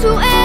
to end.